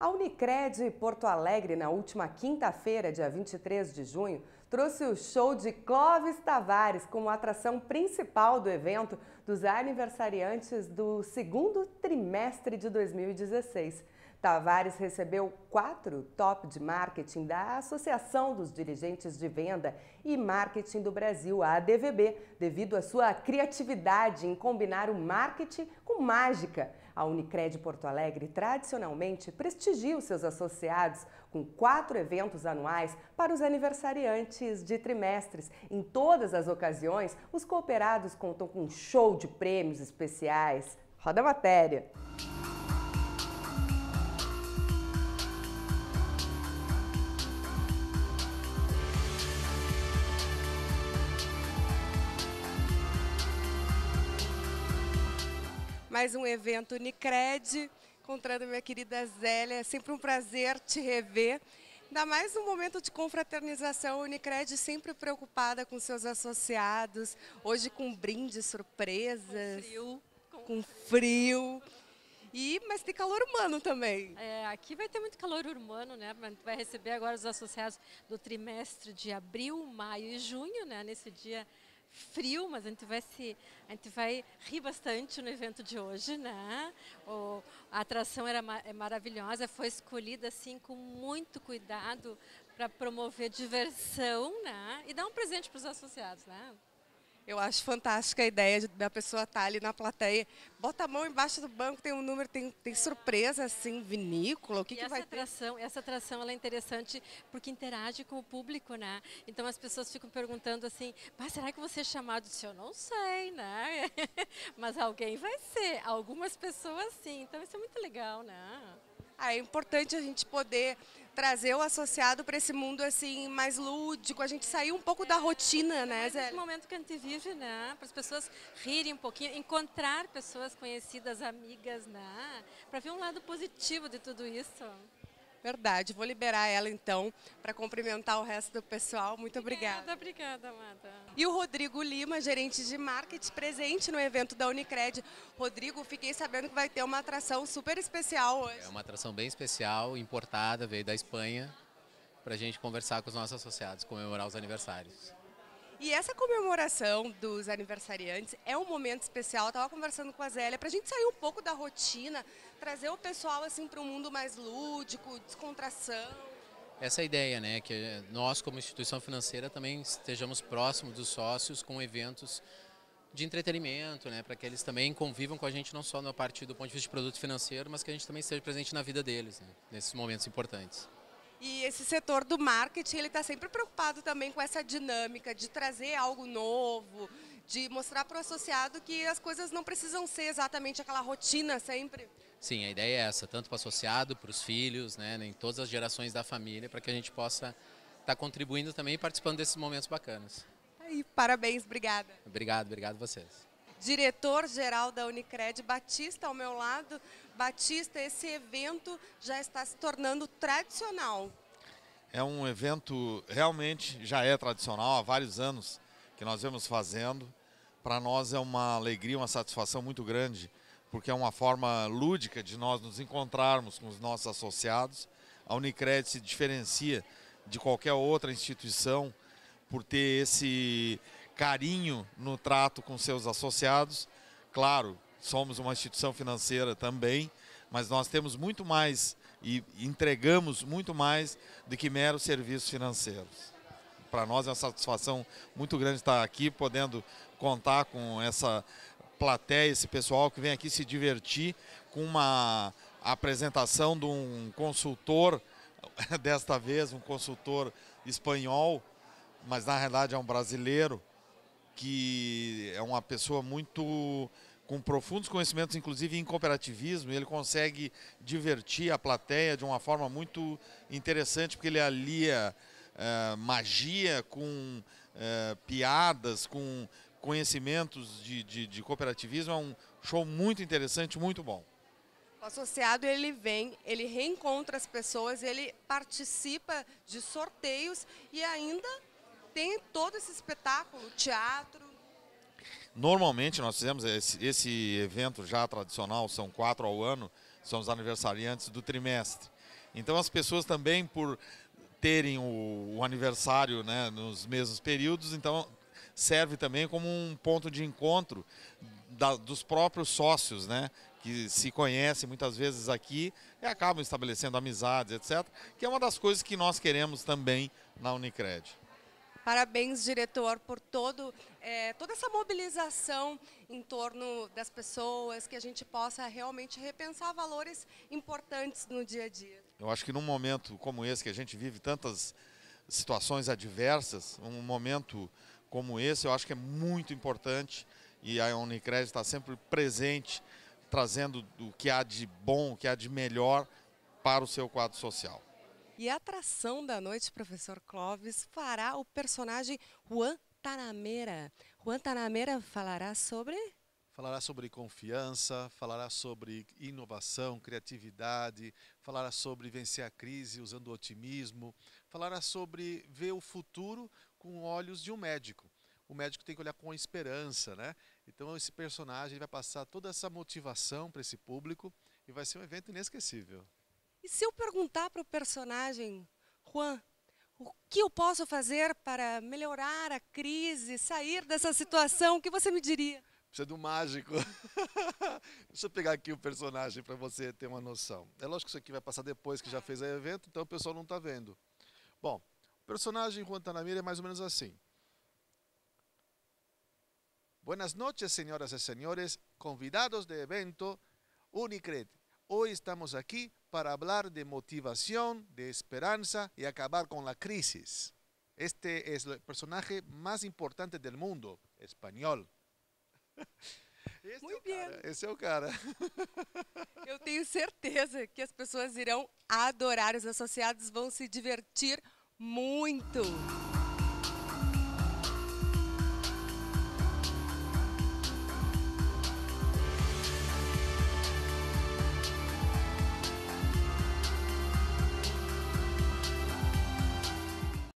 A Unicred Porto Alegre, na última quinta-feira, dia 23 de junho, trouxe o show de Clóvis Tavares como atração principal do evento dos aniversariantes do segundo trimestre de 2016. Tavares recebeu quatro top de marketing da Associação dos Dirigentes de Venda e Marketing do Brasil, a ADVB, devido à sua criatividade em combinar o marketing com mágica. A Unicred Porto Alegre tradicionalmente prestigia os seus associados com quatro eventos anuais para os aniversariantes de trimestres. Em todas as ocasiões, os cooperados contam com um show de prêmios especiais. Roda a matéria! Mais um evento Unicred, encontrando minha querida Zélia. É sempre um prazer te rever. Ainda mais um momento de confraternização, Unicred sempre preocupada com seus associados, hoje com brindes, surpresas. Com frio. Com, com frio. E, mas tem calor humano também. É, aqui vai ter muito calor humano, né? A vai receber agora os associados do trimestre de abril, maio e junho, né? Nesse dia frio, mas a gente vai se, a gente vai rir bastante no evento de hoje, né? O, a atração era é maravilhosa, foi escolhida assim com muito cuidado para promover diversão, né? E dar um presente para os associados, né? Eu acho fantástica a ideia da pessoa estar tá ali na plateia. Bota a mão embaixo do banco, tem um número, tem, tem surpresa, assim, vinícola, o que, que vai atração, ter? Essa atração ela é interessante porque interage com o público, né? Então as pessoas ficam perguntando assim, mas será que você é chamado? Se eu não sei, né? mas alguém vai ser, algumas pessoas sim. Então isso é muito legal, né? Ah, é importante a gente poder trazer o associado para esse mundo assim mais lúdico, a gente sair um pouco da rotina, né, Zé? Esse momento que a gente vive, né, para as pessoas rirem um pouquinho, encontrar pessoas conhecidas, amigas, né, para ver um lado positivo de tudo isso. Verdade, vou liberar ela então para cumprimentar o resto do pessoal. Muito obrigada. Obrigada, obrigada, Amada. E o Rodrigo Lima, gerente de marketing, presente no evento da Unicred. Rodrigo, fiquei sabendo que vai ter uma atração super especial hoje. É uma atração bem especial, importada, veio da Espanha, para a gente conversar com os nossos associados, comemorar os aniversários. E essa comemoração dos aniversariantes é um momento especial. Eu estava conversando com a Zélia para a gente sair um pouco da rotina, trazer o pessoal assim para um mundo mais lúdico, descontração. Essa é a ideia, né? Que nós, como instituição financeira, também estejamos próximos dos sócios com eventos de entretenimento, né? Para que eles também convivam com a gente não só na parte do ponto de vista de produto financeiro, mas que a gente também esteja presente na vida deles, né? nesses momentos importantes. E esse setor do marketing, ele está sempre preocupado também com essa dinâmica de trazer algo novo, de mostrar para o associado que as coisas não precisam ser exatamente aquela rotina sempre. Sim, a ideia é essa, tanto para o associado, para os filhos, né, em todas as gerações da família, para que a gente possa estar tá contribuindo também e participando desses momentos bacanas. Aí, parabéns, obrigada. Obrigado, obrigado a vocês diretor-geral da Unicred, Batista, ao meu lado. Batista, esse evento já está se tornando tradicional. É um evento realmente já é tradicional há vários anos que nós vemos fazendo. Para nós é uma alegria, uma satisfação muito grande, porque é uma forma lúdica de nós nos encontrarmos com os nossos associados. A Unicred se diferencia de qualquer outra instituição por ter esse carinho no trato com seus associados. Claro, somos uma instituição financeira também, mas nós temos muito mais e entregamos muito mais do que meros serviços financeiros. Para nós é uma satisfação muito grande estar aqui, podendo contar com essa plateia, esse pessoal que vem aqui se divertir com uma apresentação de um consultor, desta vez um consultor espanhol, mas na realidade é um brasileiro, que é uma pessoa muito com profundos conhecimentos, inclusive em cooperativismo, ele consegue divertir a plateia de uma forma muito interessante, porque ele alia uh, magia com uh, piadas, com conhecimentos de, de, de cooperativismo. É um show muito interessante, muito bom. O associado ele vem, ele reencontra as pessoas, ele participa de sorteios e ainda tem todo esse espetáculo, teatro. Normalmente nós fizemos esse, esse evento já tradicional, são quatro ao ano, são os aniversariantes do trimestre. Então as pessoas também, por terem o, o aniversário né, nos mesmos períodos, então serve também como um ponto de encontro da, dos próprios sócios, né? Que se conhecem muitas vezes aqui e acabam estabelecendo amizades, etc. Que é uma das coisas que nós queremos também na Unicred. Parabéns, diretor, por todo, é, toda essa mobilização em torno das pessoas, que a gente possa realmente repensar valores importantes no dia a dia. Eu acho que num momento como esse, que a gente vive tantas situações adversas, um momento como esse, eu acho que é muito importante e a Unicred está sempre presente, trazendo o que há de bom, o que há de melhor para o seu quadro social. E a atração da noite, professor Clóvis, fará o personagem Juan Tanameira. Juan Tanameira falará sobre falará sobre confiança, falará sobre inovação, criatividade, falará sobre vencer a crise usando otimismo, falará sobre ver o futuro com olhos de um médico. O médico tem que olhar com esperança, né? Então esse personagem vai passar toda essa motivação para esse público e vai ser um evento inesquecível. E se eu perguntar para o personagem, Juan, o que eu posso fazer para melhorar a crise, sair dessa situação, o que você me diria? Precisa um mágico. Deixa eu pegar aqui o personagem para você ter uma noção. É lógico que isso aqui vai passar depois que já fez o evento, então o pessoal não está vendo. Bom, personagem Juan Tanamira é mais ou menos assim. Buenas noches, señoras y señores, convidados de evento Unicred. Hoy estamos aquí para hablar de motivación, de esperanza y acabar con la crisis. Este es el personaje más importante del mundo, español. Este Muito é bem. Cara, esse é o cara. Eu tenho certeza que as pessoas irão adorar, os associados vão se divertir muito.